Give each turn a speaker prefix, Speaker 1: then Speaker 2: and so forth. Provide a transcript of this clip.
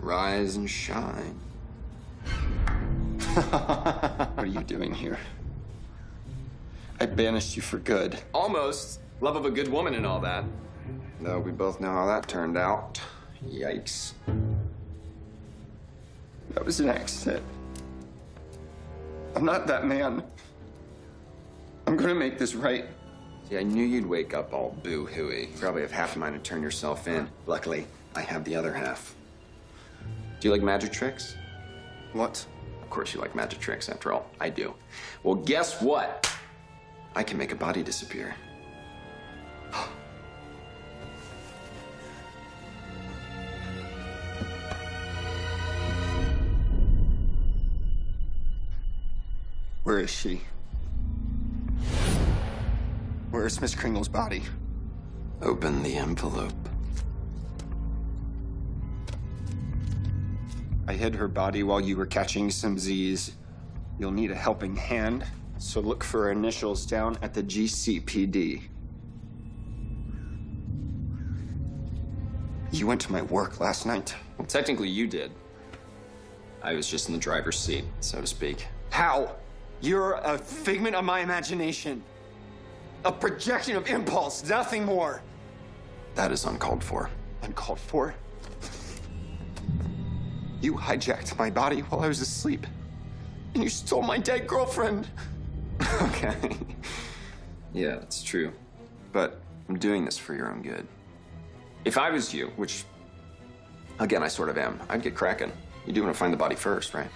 Speaker 1: rise and shine.
Speaker 2: what are you doing here? I banished you for good.
Speaker 1: Almost. Love of a good woman and all that. Though we both know how that turned out. Yikes.
Speaker 2: That was an accident. I'm not that man. I'm gonna make this right.
Speaker 1: See, I knew you'd wake up all boo-hooey. You probably have half a mind to turn yourself in. Luckily, I have the other half. Do you like magic tricks?
Speaker 2: What?
Speaker 1: Of course you like magic tricks, after all. I do. Well, guess what? I can make a body disappear.
Speaker 2: Where is she? Where is Miss Kringle's body?
Speaker 1: Open the envelope.
Speaker 2: I hid her body while you were catching some Z's. You'll need a helping hand, so look for her initials down at the GCPD. You went to my work last night.
Speaker 1: Well, technically you did. I was just in the driver's seat, so to speak.
Speaker 2: How? You're a figment of my imagination. A projection of impulse, nothing more.
Speaker 1: That is uncalled for.
Speaker 2: Uncalled for? You hijacked my body while I was asleep. And you stole my dead girlfriend.
Speaker 1: okay. Yeah, that's true. But I'm doing this for your own good. If I was you, which, again, I sort of am, I'd get cracking. You do want to find the body first, right?